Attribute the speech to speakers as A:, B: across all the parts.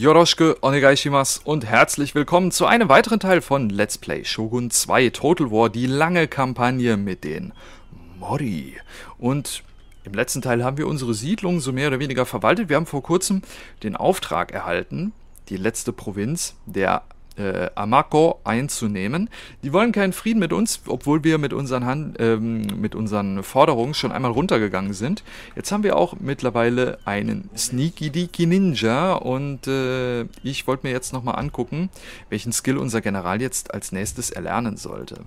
A: Yoroshike onegaishimasu und herzlich willkommen zu einem weiteren Teil von Let's Play Shogun 2 Total War, die lange Kampagne mit den Mori. Und im letzten Teil haben wir unsere Siedlung so mehr oder weniger verwaltet. Wir haben vor kurzem den Auftrag erhalten, die letzte Provinz der äh, Amako einzunehmen. Die wollen keinen Frieden mit uns, obwohl wir mit unseren, Hand, ähm, mit unseren Forderungen schon einmal runtergegangen sind. Jetzt haben wir auch mittlerweile einen Sneaky Deaky Ninja und äh, ich wollte mir jetzt nochmal angucken, welchen Skill unser General jetzt als nächstes erlernen sollte.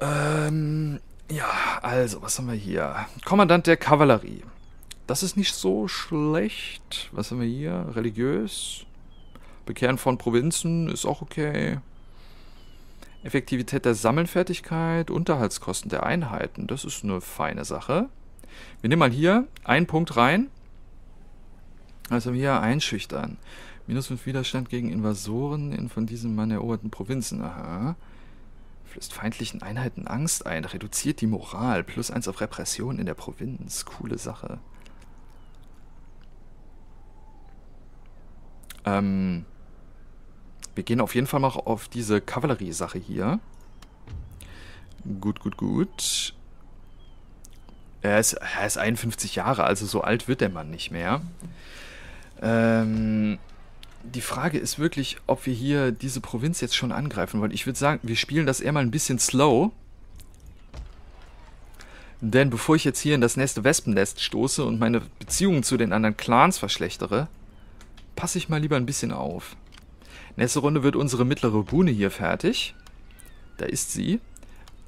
A: Ähm, ja, also, was haben wir hier? Kommandant der Kavallerie. Das ist nicht so schlecht. Was haben wir hier? Religiös. Bekehren von Provinzen ist auch okay. Effektivität der Sammelfertigkeit, Unterhaltskosten der Einheiten, das ist eine feine Sache. Wir nehmen mal hier einen Punkt rein. Also hier einschüchtern. Minus 5 Widerstand gegen Invasoren in von diesem Mann eroberten Provinzen. Aha. Flößt feindlichen Einheiten Angst ein, reduziert die Moral, plus 1 auf Repression in der Provinz. Coole Sache. Ähm, wir gehen auf jeden Fall mal auf diese Kavallerie-Sache hier. Gut, gut, gut. Er ist, er ist 51 Jahre, also so alt wird der Mann nicht mehr. Ähm, die Frage ist wirklich, ob wir hier diese Provinz jetzt schon angreifen wollen. Ich würde sagen, wir spielen das eher mal ein bisschen slow. Denn bevor ich jetzt hier in das nächste Wespennest stoße und meine Beziehungen zu den anderen Clans verschlechtere, passe ich mal lieber ein bisschen auf. Nächste Runde wird unsere mittlere Buhne hier fertig. Da ist sie.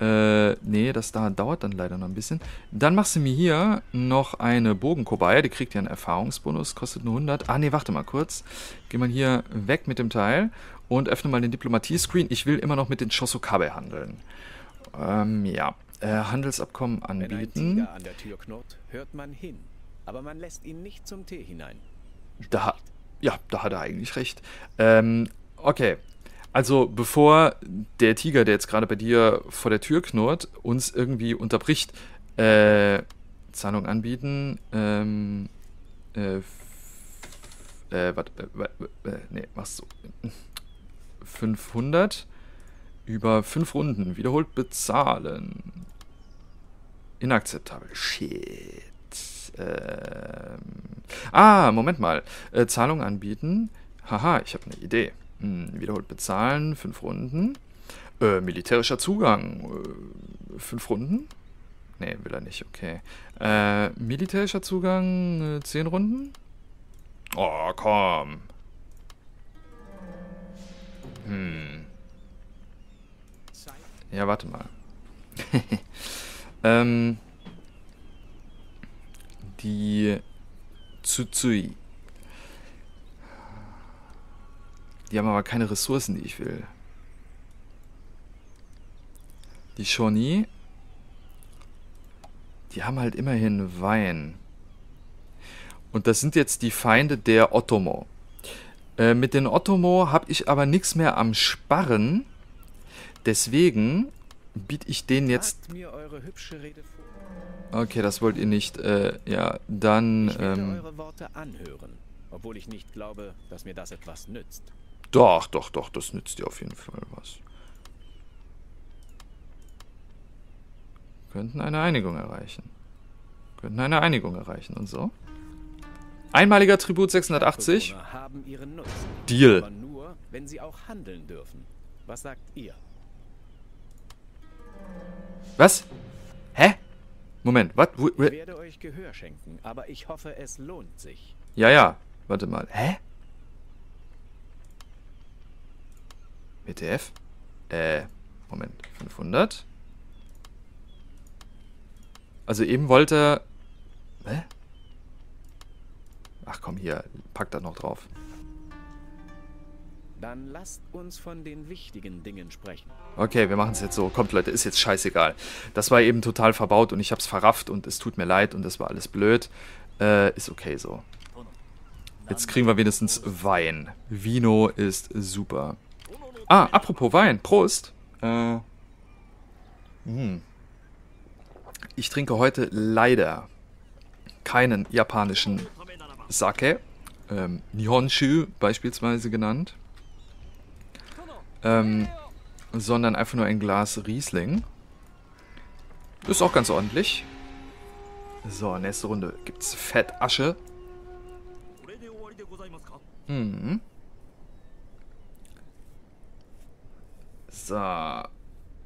A: Äh, nee, das da dauert dann leider noch ein bisschen. Dann machst du mir hier noch eine Bogenkobaya. Die kriegt ja einen Erfahrungsbonus, kostet nur 100. Ah, nee, warte mal kurz. Geh mal hier weg mit dem Teil und öffne mal den Diplomatie-Screen. Ich will immer noch mit den Chosokabe handeln. Ähm, ja. Äh, Handelsabkommen anbieten. An knurrt, hört man hin. Aber man lässt ihn nicht zum Tee hinein. Da, ja, da hat er eigentlich recht. Ähm, Okay. Also bevor der Tiger, der jetzt gerade bei dir vor der Tür knurrt, uns irgendwie unterbricht, äh, Zahlung anbieten, ähm, äh, äh, warte, äh, äh, nee, machst du. 500 über 5 Runden wiederholt bezahlen. Inakzeptabel. Shit. Ähm. Ah, Moment mal. Äh, Zahlung anbieten. Haha, ich habe eine Idee. Hm, wiederholt bezahlen, fünf Runden. Äh, militärischer Zugang, äh, fünf Runden? Nee, will er nicht, okay. Äh, militärischer Zugang, äh, zehn Runden? Oh, komm. Hm. Ja, warte mal. ähm, die Tsutsui. Die haben aber keine Ressourcen, die ich will. Die Shoni, die haben halt immerhin Wein. Und das sind jetzt die Feinde der Ottomo. Äh, mit den Ottomo habe ich aber nichts mehr am Sparren. Deswegen biete ich denen jetzt... Okay, das wollt ihr nicht. Äh, ja, dann... Ich ähm, eure Worte anhören, obwohl ich nicht glaube, dass mir das etwas nützt. Doch, doch, doch, das nützt dir auf jeden Fall was. Könnten eine Einigung erreichen. Könnten eine Einigung erreichen und so. Einmaliger Tribut 680. Deal. Nur, wenn sie auch handeln dürfen. Was sagt ihr? Was? Hä? Moment, was? Ich werde euch Gehör schenken, aber ich hoffe, es lohnt sich. Ja, ja. Warte mal. Hä? WTF? Äh, Moment, 500. Also eben wollte... Hä? Ach komm, hier, pack das noch drauf. Dann lasst uns von den wichtigen Dingen sprechen. Okay, wir machen es jetzt so. Kommt Leute, ist jetzt scheißegal. Das war eben total verbaut und ich hab's verrafft und es tut mir leid und das war alles blöd. Äh, ist okay so. Jetzt kriegen wir wenigstens Wein. Vino ist super. Ah, apropos Wein. Prost. Äh, hm. Ich trinke heute leider keinen japanischen Sake. ähm, Nihonshu beispielsweise genannt. Ähm, sondern einfach nur ein Glas Riesling. Ist auch ganz ordentlich. So, nächste Runde gibt's Fettasche. Hm. So.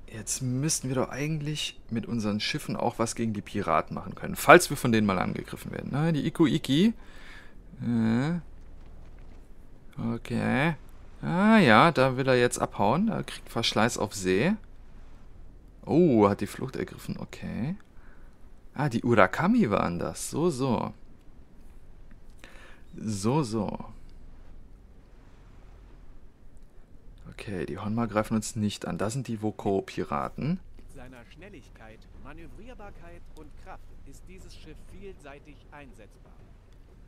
A: Jetzt müssten wir doch eigentlich mit unseren Schiffen auch was gegen die Piraten machen können. Falls wir von denen mal angegriffen werden. Na, die Ikuiki. Äh. Okay. Ah ja, da will er jetzt abhauen. Er kriegt Verschleiß auf See. Oh, hat die Flucht ergriffen. Okay. Ah, die Urakami waren das. So, so. So, so. Okay, die Honma greifen uns nicht an. Das sind die Woko-Piraten.
B: Mit seiner Schnelligkeit, Manövrierbarkeit und Kraft ist dieses Schiff vielseitig einsetzbar.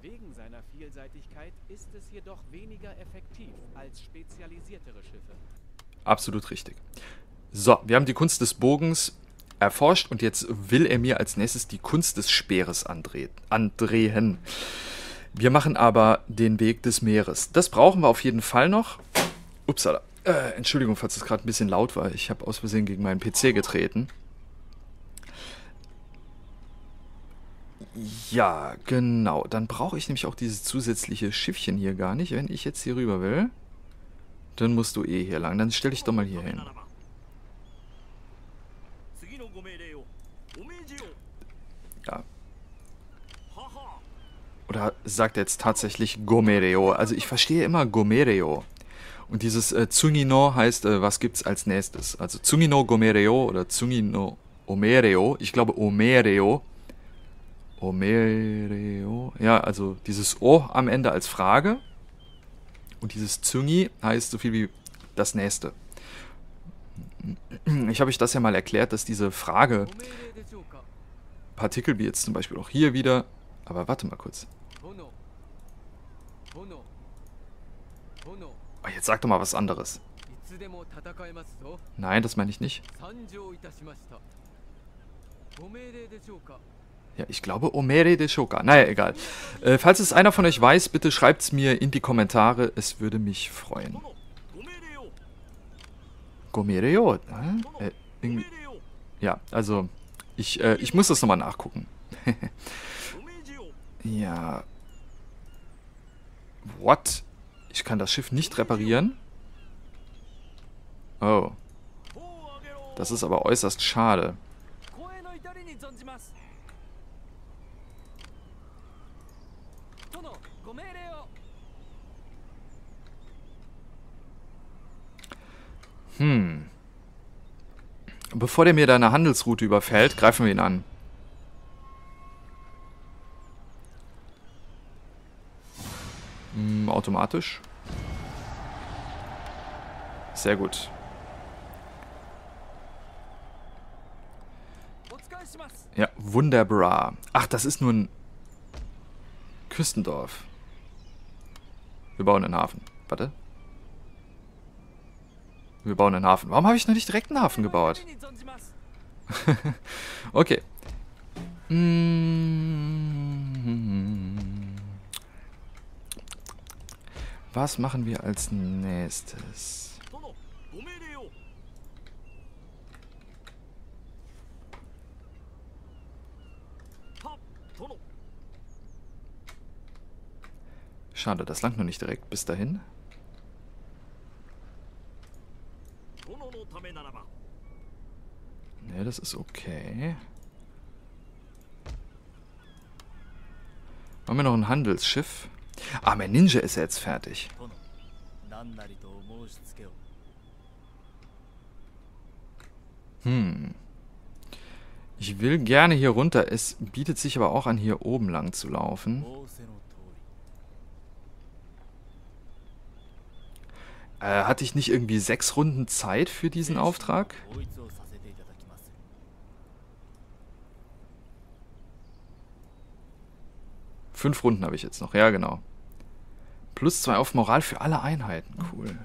B: Wegen seiner Vielseitigkeit ist es jedoch weniger effektiv als spezialisiertere Schiffe.
A: Absolut richtig. So, wir haben die Kunst des Bogens erforscht und jetzt will er mir als nächstes die Kunst des Speeres andrehen. Wir machen aber den Weg des Meeres. Das brauchen wir auf jeden Fall noch. Upsala. Äh, Entschuldigung, falls es gerade ein bisschen laut war. Ich habe aus Versehen gegen meinen PC getreten. Ja, genau. Dann brauche ich nämlich auch dieses zusätzliche Schiffchen hier gar nicht. Wenn ich jetzt hier rüber will, dann musst du eh hier lang. Dann stell dich doch mal hier hin. Ja. Oder sagt er jetzt tatsächlich Gomereo? Also ich verstehe immer Gomereo. Und dieses äh, Tsungino heißt, äh, was gibt's als nächstes? Also Tsungino Gomereo oder Tsungino Omereo. Ich glaube Omereo. Omereo. Ja, also dieses O am Ende als Frage. Und dieses Tsungi heißt so viel wie das nächste. Ich habe euch das ja mal erklärt, dass diese Frage Partikel, wie jetzt zum Beispiel auch hier wieder. Aber warte mal kurz. Oh, jetzt sag doch mal was anderes. Nein, das meine ich nicht. Ja, ich glaube Omere de Shoka. Naja, egal. Äh, falls es einer von euch weiß, bitte schreibt es mir in die Kommentare. Es würde mich freuen. Gomereo? Äh. Ja, also, ich, äh, ich muss das nochmal nachgucken. ja. What? Ich kann das Schiff nicht reparieren? Oh. Das ist aber äußerst schade. Hm. Bevor der mir deine Handelsroute überfällt, greifen wir ihn an. Hm, automatisch. Sehr gut. Ja, wunderbar. Ach, das ist nur ein Küstendorf. Wir bauen einen Hafen. Warte. Wir bauen einen Hafen. Warum habe ich noch nicht direkt einen Hafen gebaut? okay. Was machen wir als nächstes? Schade, das langt noch nicht direkt bis dahin. Ne, das ist okay. Haben wir noch ein Handelsschiff? Ah, mein Ninja ist ja jetzt fertig. Hm. Ich will gerne hier runter. Es bietet sich aber auch an, hier oben lang zu laufen. Äh, hatte ich nicht irgendwie sechs Runden Zeit für diesen Auftrag? Fünf Runden habe ich jetzt noch, ja genau. Plus zwei auf Moral für alle Einheiten. Cool.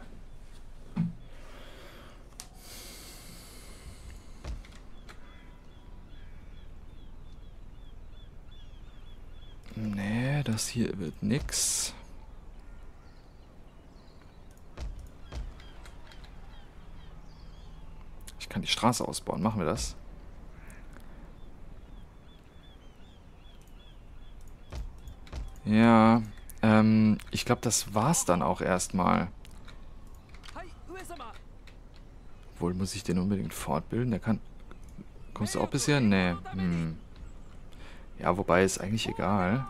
A: Nee, das hier wird nix. Ich kann die Straße ausbauen. Machen wir das. Ja ich glaube, das war's dann auch erstmal. Obwohl, muss ich den unbedingt fortbilden? Der kann... Kommst du auch bisher? Nee. Hm. Ja, wobei, ist eigentlich egal.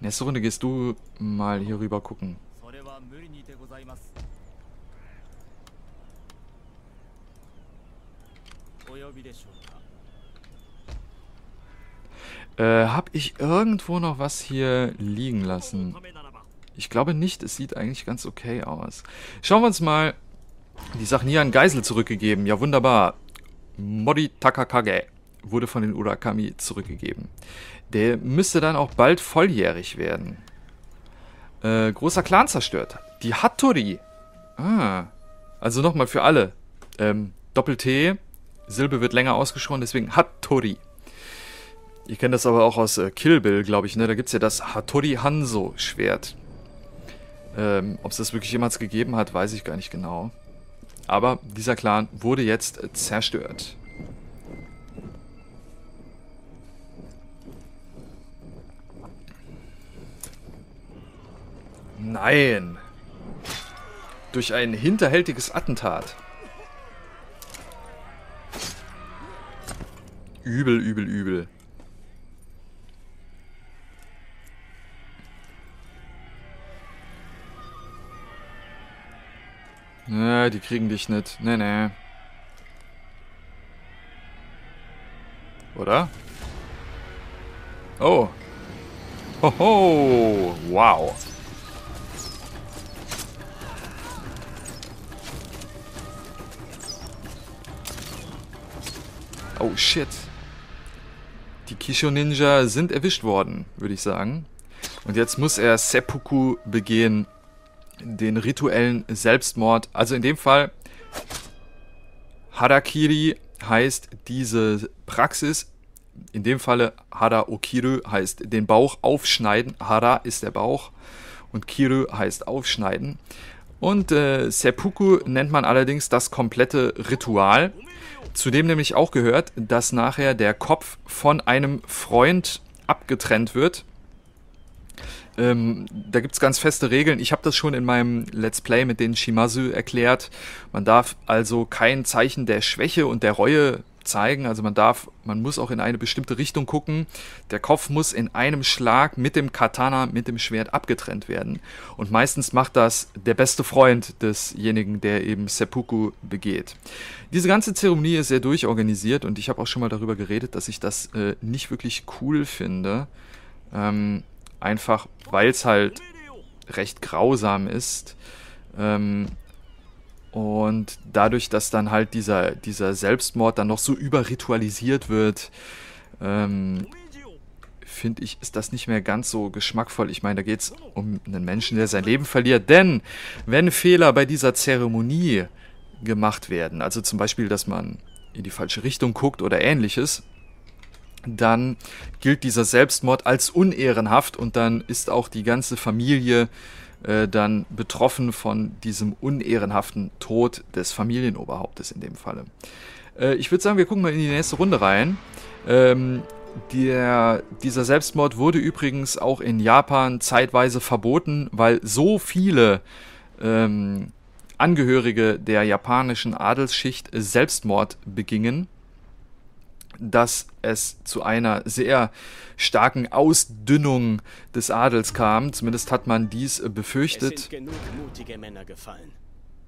A: Nächste Runde gehst du mal hier rüber gucken. Äh, hab ich irgendwo noch was hier liegen lassen? Ich glaube nicht, es sieht eigentlich ganz okay aus. Schauen wir uns mal die Sachen hier an Geisel zurückgegeben. Ja, wunderbar. Mori Takakage wurde von den Urakami zurückgegeben. Der müsste dann auch bald volljährig werden. Äh, großer Clan zerstört. Die Hattori. Ah. Also nochmal für alle. Ähm, Doppel-T. Silbe wird länger ausgesprochen, deswegen Hattori. Ihr kennt das aber auch aus äh, Kill Bill, glaube ich, ne? Da gibt es ja das Hattori Hanzo Schwert. Ähm, Ob es das wirklich jemals gegeben hat, weiß ich gar nicht genau. Aber dieser Clan wurde jetzt äh, zerstört. Nein. Durch ein hinterhältiges Attentat. Übel, übel, übel. Ne, die kriegen dich nicht. Ne, ne. Oder? Oh. Hoho. Wow. Oh shit. Die Kisho Ninja sind erwischt worden, würde ich sagen. Und jetzt muss er Seppuku begehen, den rituellen Selbstmord. Also in dem Fall, Harakiri heißt diese Praxis. In dem Falle Hara Okiru heißt den Bauch aufschneiden. Hara ist der Bauch und Kiru heißt aufschneiden. Und äh, Seppuku nennt man allerdings das komplette Ritual. Zudem nämlich auch gehört, dass nachher der Kopf von einem Freund abgetrennt wird. Ähm, da gibt es ganz feste Regeln. Ich habe das schon in meinem Let's Play mit den Shimazu erklärt. Man darf also kein Zeichen der Schwäche und der Reue zeigen. Also man darf, man muss auch in eine bestimmte Richtung gucken. Der Kopf muss in einem Schlag mit dem Katana, mit dem Schwert abgetrennt werden. Und meistens macht das der beste Freund desjenigen, der eben Seppuku begeht. Diese ganze Zeremonie ist sehr durchorganisiert und ich habe auch schon mal darüber geredet, dass ich das äh, nicht wirklich cool finde. Ähm, einfach, weil es halt recht grausam ist. Ähm, und dadurch, dass dann halt dieser, dieser Selbstmord dann noch so überritualisiert wird, ähm, finde ich, ist das nicht mehr ganz so geschmackvoll. Ich meine, da geht es um einen Menschen, der sein Leben verliert. Denn wenn Fehler bei dieser Zeremonie gemacht werden, also zum Beispiel, dass man in die falsche Richtung guckt oder ähnliches, dann gilt dieser Selbstmord als unehrenhaft und dann ist auch die ganze Familie äh, dann betroffen von diesem unehrenhaften Tod des Familienoberhauptes in dem Falle. Äh, ich würde sagen, wir gucken mal in die nächste Runde rein. Ähm, der, dieser Selbstmord wurde übrigens auch in Japan zeitweise verboten, weil so viele ähm, Angehörige der japanischen Adelsschicht Selbstmord begingen dass es zu einer sehr starken Ausdünnung des Adels kam. Zumindest hat man dies äh, befürchtet. Es sind genug mutige Männer gefallen.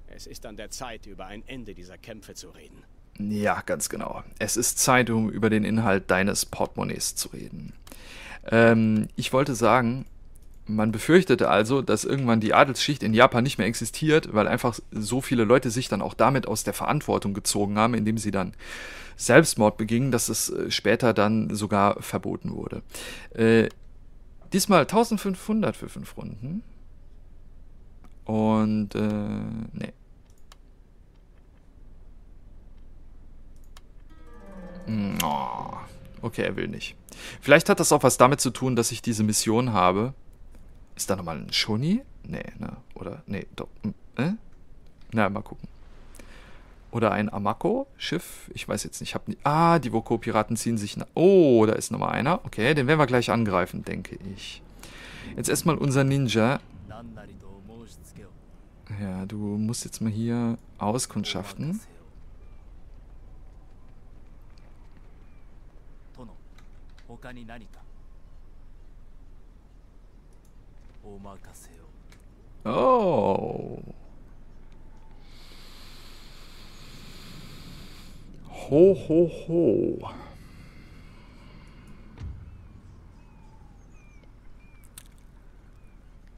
B: Es ist an der Zeit, über ein Ende dieser Kämpfe zu reden.
A: Ja, ganz genau. Es ist Zeit, um über den Inhalt deines Portemonnaies zu reden. Ähm, ich wollte sagen, man befürchtete also, dass irgendwann die Adelsschicht in Japan nicht mehr existiert, weil einfach so viele Leute sich dann auch damit aus der Verantwortung gezogen haben, indem sie dann Selbstmord begingen, dass es äh, später dann sogar verboten wurde. Äh, diesmal 1500 für fünf Runden. Und, äh, nee. Oh, okay, er will nicht. Vielleicht hat das auch was damit zu tun, dass ich diese Mission habe. Ist da nochmal ein Shoni? Nee, ne? Oder, nee, doch, hm, äh? Na, mal gucken. Oder ein Amako-Schiff. Ich weiß jetzt nicht. Ich hab nie ah, die Woko-Piraten ziehen sich nach. Oh, da ist nochmal einer. Okay, den werden wir gleich angreifen, denke ich. Jetzt erstmal unser Ninja. Ja, du musst jetzt mal hier auskundschaften. Oh. Ho, ho, ho.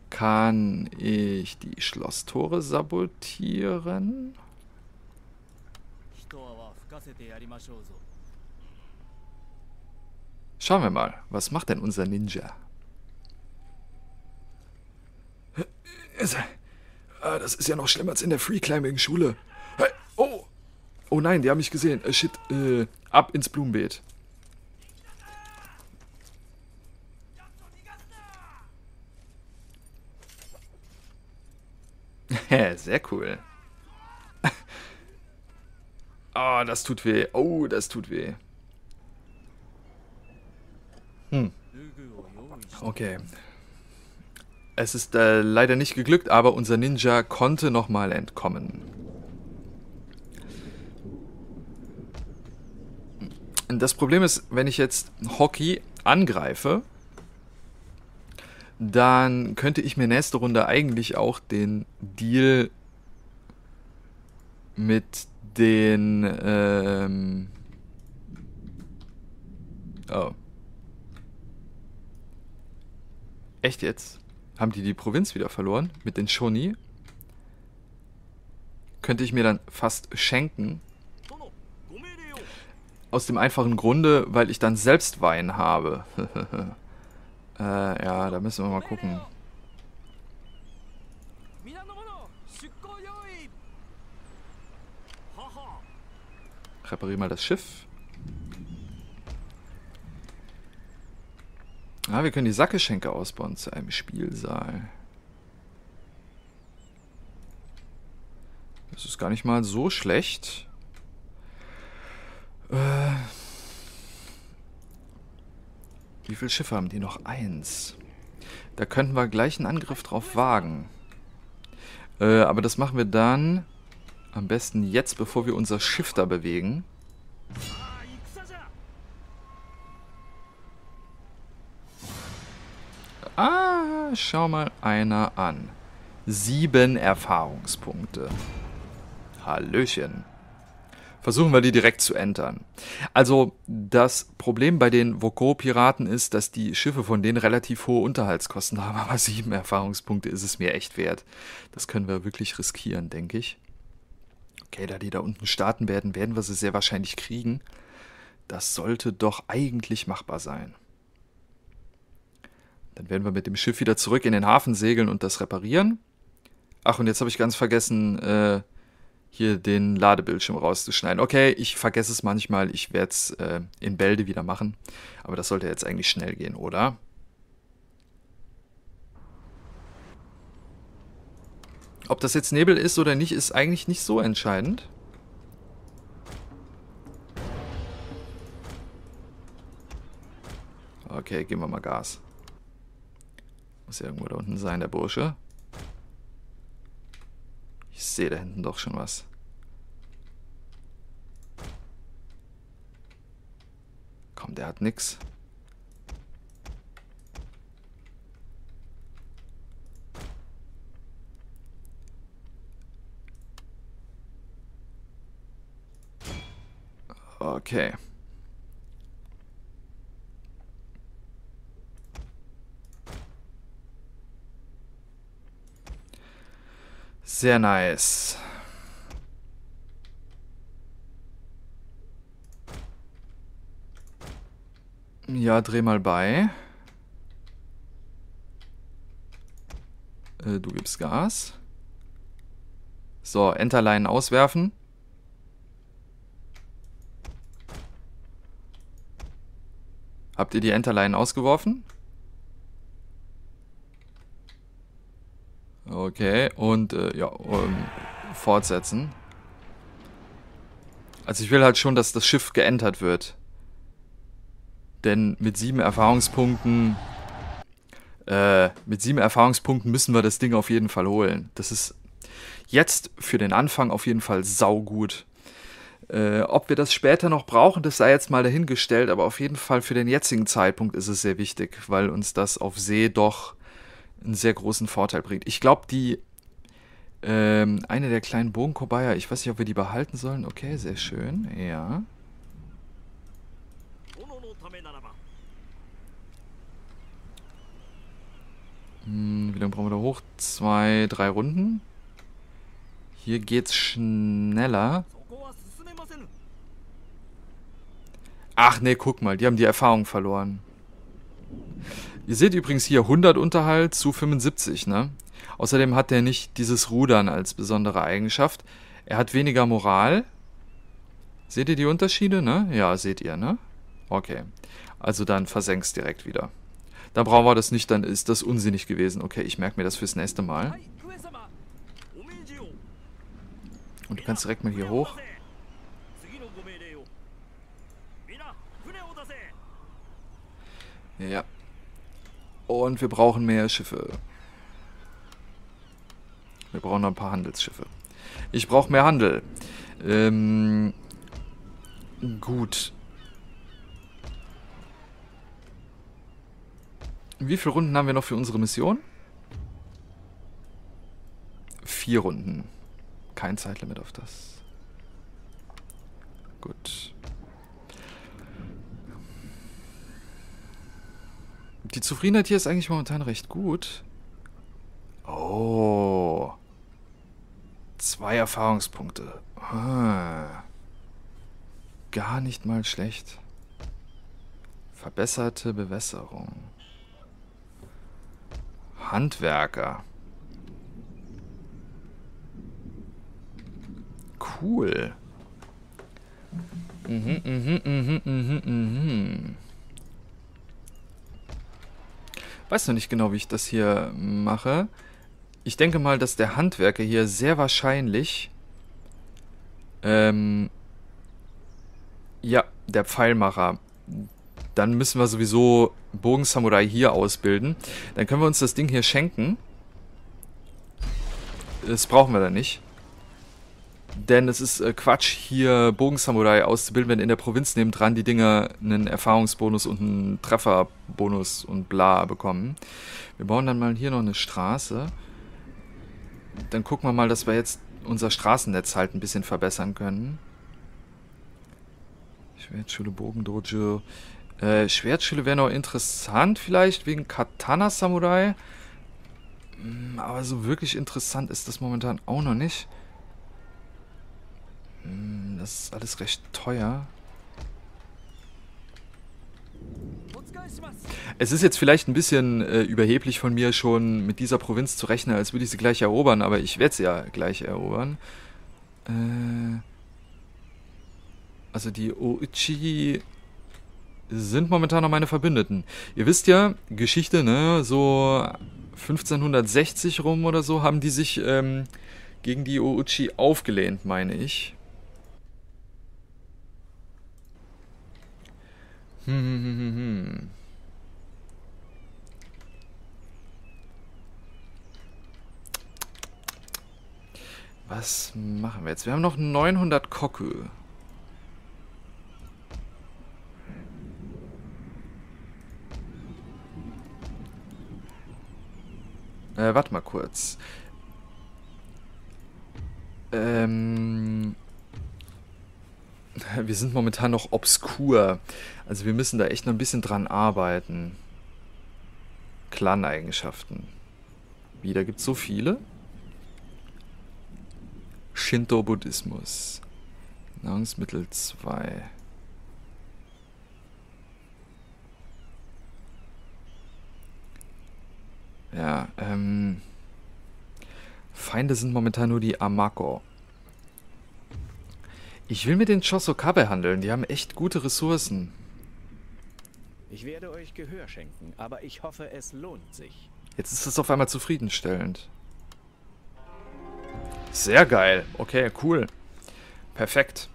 A: Kann ich die Schlosstore sabotieren? Schauen wir mal, was macht denn unser Ninja? Ah, das ist ja noch schlimmer als in der Free-Climbing-Schule. Oh! Oh nein, die haben mich gesehen. Äh, shit, äh, ab ins Blumenbeet. Sehr cool. Oh, das tut weh. Oh, das tut weh. Hm. Okay. Es ist äh, leider nicht geglückt, aber unser Ninja konnte nochmal entkommen. Das Problem ist, wenn ich jetzt Hockey angreife, dann könnte ich mir nächste Runde eigentlich auch den Deal mit den ähm oh. Echt jetzt? Haben die die Provinz wieder verloren? Mit den Shoni? Könnte ich mir dann fast schenken. Aus dem einfachen Grunde, weil ich dann selbst Wein habe. äh, ja, da müssen wir mal gucken. Repariere mal das Schiff. Ah, wir können die Sackeschenke ausbauen zu einem Spielsaal. Das ist gar nicht mal so schlecht. Äh, wie viele Schiffe haben die noch? Eins. Da könnten wir gleich einen Angriff drauf wagen. Äh, aber das machen wir dann am besten jetzt, bevor wir unser Schiff da bewegen. Ah, schau mal einer an. Sieben Erfahrungspunkte. Hallöchen versuchen wir die direkt zu entern. Also das Problem bei den Voko-Piraten ist, dass die Schiffe von denen relativ hohe Unterhaltskosten haben, aber sieben Erfahrungspunkte ist es mir echt wert. Das können wir wirklich riskieren, denke ich. Okay, da die da unten starten werden, werden wir sie sehr wahrscheinlich kriegen. Das sollte doch eigentlich machbar sein. Dann werden wir mit dem Schiff wieder zurück in den Hafen segeln und das reparieren. Ach, und jetzt habe ich ganz vergessen, äh, hier den Ladebildschirm rauszuschneiden. Okay, ich vergesse es manchmal, ich werde es äh, in Bälde wieder machen, aber das sollte jetzt eigentlich schnell gehen, oder? Ob das jetzt Nebel ist oder nicht, ist eigentlich nicht so entscheidend. Okay, geben wir mal Gas. Muss ja irgendwo da unten sein, der Bursche. Ich sehe da hinten doch schon was. Komm, der hat nix. Okay. Sehr nice. Ja, dreh mal bei. Äh, du gibst Gas. So, Enterleinen auswerfen. Habt ihr die Enterleinen ausgeworfen? Okay, und äh, ja, um, fortsetzen. Also ich will halt schon, dass das Schiff geentert wird. Denn mit sieben Erfahrungspunkten... Äh, mit sieben Erfahrungspunkten müssen wir das Ding auf jeden Fall holen. Das ist jetzt für den Anfang auf jeden Fall saugut. Äh, ob wir das später noch brauchen, das sei jetzt mal dahingestellt, aber auf jeden Fall für den jetzigen Zeitpunkt ist es sehr wichtig, weil uns das auf See doch einen sehr großen Vorteil bringt. Ich glaube, die ähm, eine der kleinen Bogenkobaya, ich weiß nicht, ob wir die behalten sollen. Okay, sehr schön. Ja. Hm, wie lange brauchen wir da hoch? Zwei, drei Runden. Hier geht's schneller. Ach nee, guck mal, die haben die Erfahrung verloren. Ihr seht übrigens hier 100 Unterhalt zu 75, ne? Außerdem hat er nicht dieses Rudern als besondere Eigenschaft. Er hat weniger Moral. Seht ihr die Unterschiede, ne? Ja, seht ihr, ne? Okay. Also dann versenkst direkt wieder. Dann brauchen wir das nicht, dann ist das unsinnig gewesen. Okay, ich merke mir das fürs nächste Mal. Und du kannst direkt mal hier hoch. Ja. Und wir brauchen mehr Schiffe. Wir brauchen noch ein paar Handelsschiffe. Ich brauche mehr Handel. Ähm, gut. Wie viele Runden haben wir noch für unsere Mission? Vier Runden. Kein Zeitlimit auf das. Gut. Die Zufriedenheit hier ist eigentlich momentan recht gut. Oh. Zwei Erfahrungspunkte. Ah. Gar nicht mal schlecht. Verbesserte Bewässerung. Handwerker. Cool. Mhm, mhm, mhm, mhm, mhm. Weiß noch nicht genau, wie ich das hier mache. Ich denke mal, dass der Handwerker hier sehr wahrscheinlich... Ähm... Ja, der Pfeilmacher. Dann müssen wir sowieso Bogensamurai hier ausbilden. Dann können wir uns das Ding hier schenken. Das brauchen wir dann nicht. Denn es ist äh, Quatsch, hier Bogensamurai auszubilden, wenn in der Provinz nebendran die Dinger einen Erfahrungsbonus und einen Trefferbonus und bla bekommen. Wir bauen dann mal hier noch eine Straße. Dann gucken wir mal, dass wir jetzt unser Straßennetz halt ein bisschen verbessern können. Schwertschule, Bogendojo. Äh, Schwertschule wäre noch interessant vielleicht, wegen Katana Samurai. Hm, aber so wirklich interessant ist das momentan auch noch nicht. Hm, das ist alles recht teuer. Es ist jetzt vielleicht ein bisschen äh, überheblich von mir schon mit dieser Provinz zu rechnen, als würde ich sie gleich erobern, aber ich werde sie ja gleich erobern. Äh, also die Ouchi sind momentan noch meine Verbündeten. Ihr wisst ja, Geschichte, ne, so 1560 rum oder so haben die sich ähm, gegen die Ouchi aufgelehnt, meine ich. Hm, hm, hm. Was machen wir jetzt? Wir haben noch 900 Koku. Äh, warte mal kurz. Ähm wir sind momentan noch obskur. Also wir müssen da echt noch ein bisschen dran arbeiten. Clan-Eigenschaften. Wieder gibt es so viele. Shinto-Buddhismus. Nahrungsmittel 2. Ja, ähm... Feinde sind momentan nur die Amako. Ich will mit den Chosokabe handeln, die haben echt gute Ressourcen.
B: Ich werde euch Gehör schenken, aber ich hoffe, es lohnt sich.
A: Jetzt ist es auf einmal zufriedenstellend. Sehr geil. Okay, cool. Perfekt.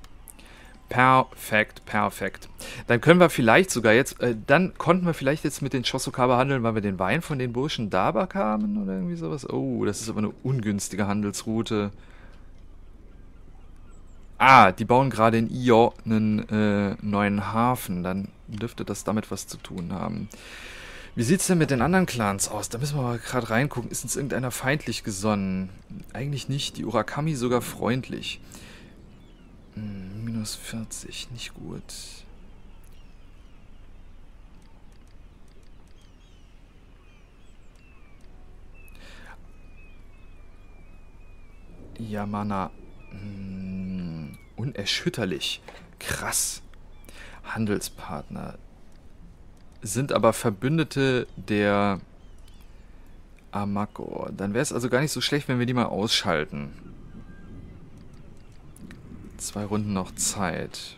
A: Perfekt, perfekt. Dann können wir vielleicht sogar jetzt, äh, dann konnten wir vielleicht jetzt mit den Chosokabe handeln, weil wir den Wein von den Burschen da bekamen oder irgendwie sowas. Oh, das ist aber eine ungünstige Handelsroute. Ah, die bauen gerade in Io einen äh, neuen Hafen. Dann dürfte das damit was zu tun haben. Wie sieht es denn mit den anderen Clans aus? Da müssen wir mal gerade reingucken. Ist uns irgendeiner feindlich gesonnen? Eigentlich nicht. Die Urakami sogar freundlich. Hm, minus 40, nicht gut. Yamana. Unerschütterlich. Krass. Handelspartner. Sind aber Verbündete der Amako. Dann wäre es also gar nicht so schlecht, wenn wir die mal ausschalten. Zwei Runden noch Zeit.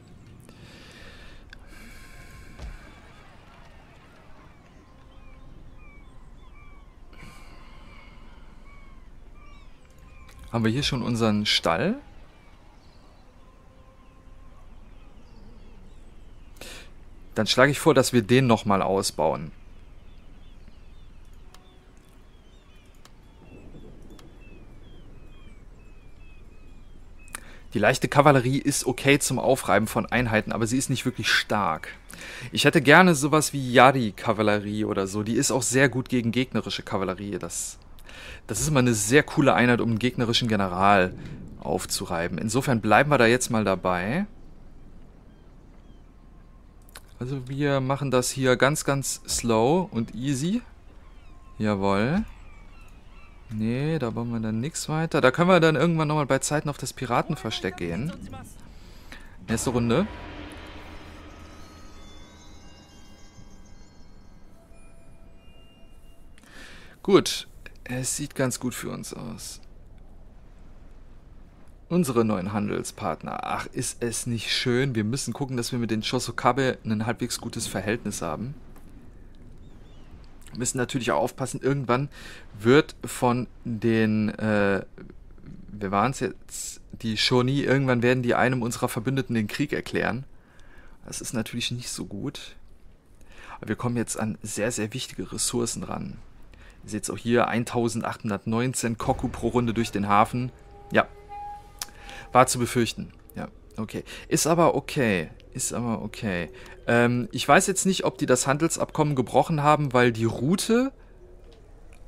A: Haben wir hier schon unseren Stall? Dann schlage ich vor, dass wir den nochmal ausbauen. Die leichte Kavallerie ist okay zum Aufreiben von Einheiten, aber sie ist nicht wirklich stark. Ich hätte gerne sowas wie Yari-Kavallerie oder so. Die ist auch sehr gut gegen gegnerische Kavallerie. Das, das ist immer eine sehr coole Einheit, um einen gegnerischen General aufzureiben. Insofern bleiben wir da jetzt mal dabei. Also wir machen das hier ganz, ganz slow und easy. Jawohl. Nee, da bauen wir dann nichts weiter. Da können wir dann irgendwann nochmal bei Zeiten auf das Piratenversteck gehen. Nächste Runde. Gut. Es sieht ganz gut für uns aus. Unsere neuen Handelspartner. Ach, ist es nicht schön? Wir müssen gucken, dass wir mit den Chosokabe ein halbwegs gutes Verhältnis haben müssen natürlich auch aufpassen, irgendwann wird von den, äh, wir waren es jetzt, die Shoni, irgendwann werden die einem unserer Verbündeten den Krieg erklären. Das ist natürlich nicht so gut. Aber wir kommen jetzt an sehr, sehr wichtige Ressourcen ran. Ihr seht es auch hier, 1819 Koku pro Runde durch den Hafen. Ja, war zu befürchten. Ja, okay. Ist aber okay. Ist aber okay. Ähm, ich weiß jetzt nicht, ob die das Handelsabkommen gebrochen haben, weil die Route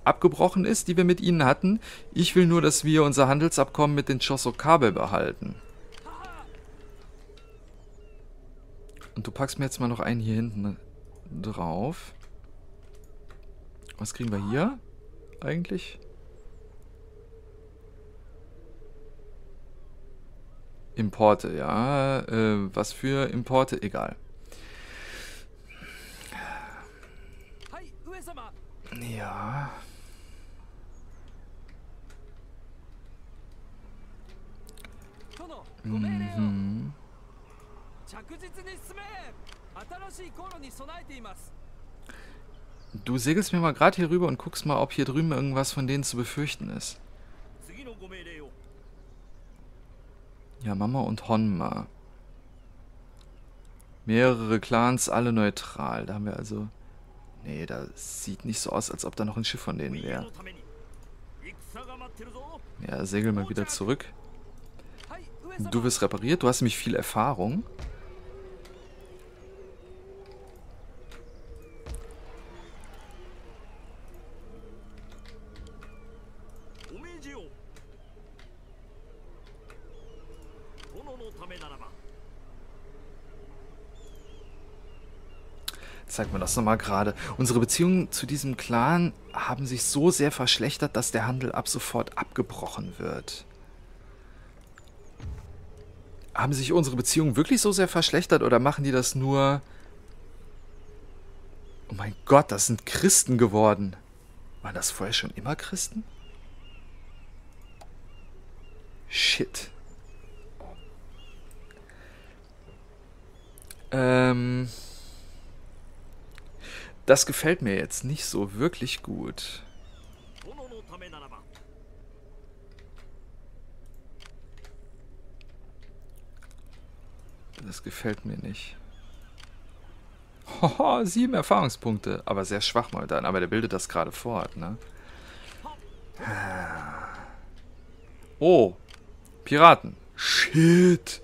A: abgebrochen ist, die wir mit ihnen hatten. Ich will nur, dass wir unser Handelsabkommen mit den Chosokabe behalten. Und du packst mir jetzt mal noch einen hier hinten drauf. Was kriegen wir hier eigentlich? Importe, ja. Äh, was für Importe? Egal. Ja. Mhm. Du segelst mir mal gerade hier rüber und guckst mal, ob hier drüben irgendwas von denen zu befürchten ist. Ja, Mama und Honma. Mehrere Clans, alle neutral. Da haben wir also... Nee, das sieht nicht so aus, als ob da noch ein Schiff von denen wäre. Ja, segel mal wieder zurück. Du wirst repariert, du hast nämlich viel Erfahrung. Zeig mir das nochmal gerade. Unsere Beziehungen zu diesem Clan haben sich so sehr verschlechtert, dass der Handel ab sofort abgebrochen wird. Haben sich unsere Beziehungen wirklich so sehr verschlechtert oder machen die das nur... Oh mein Gott, das sind Christen geworden. Waren das vorher schon immer Christen? Shit. Ähm... Das gefällt mir jetzt nicht so wirklich gut. Das gefällt mir nicht. Hoho, sieben Erfahrungspunkte. Aber sehr schwach mal dann. Aber der bildet das gerade fort, ne? Oh. Piraten. Shit.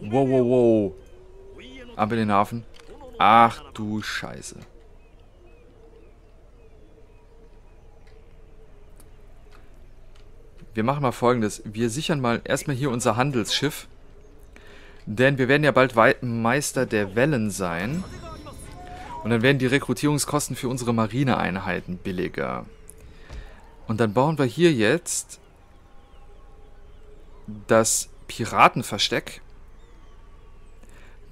A: Wow, wow, wow. Ab in den Hafen. Ach du Scheiße. Wir machen mal folgendes. Wir sichern mal erstmal hier unser Handelsschiff. Denn wir werden ja bald Meister der Wellen sein. Und dann werden die Rekrutierungskosten für unsere Marineeinheiten billiger. Und dann bauen wir hier jetzt das Piratenversteck.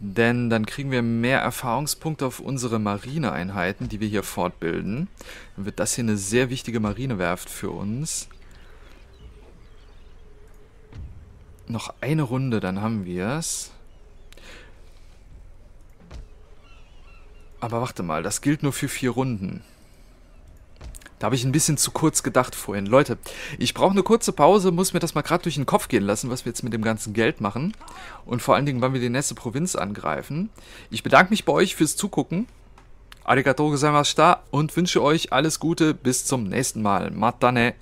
A: Denn dann kriegen wir mehr Erfahrungspunkte auf unsere Marineeinheiten, die wir hier fortbilden. Dann wird das hier eine sehr wichtige Marinewerft für uns. Noch eine Runde, dann haben wir es. Aber warte mal, das gilt nur für vier Runden. Da habe ich ein bisschen zu kurz gedacht vorhin. Leute, ich brauche eine kurze Pause, muss mir das mal gerade durch den Kopf gehen lassen, was wir jetzt mit dem ganzen Geld machen. Und vor allen Dingen, wann wir die nächste Provinz angreifen. Ich bedanke mich bei euch fürs Zugucken. Arigato gozaimashita und wünsche euch alles Gute bis zum nächsten Mal. Matane.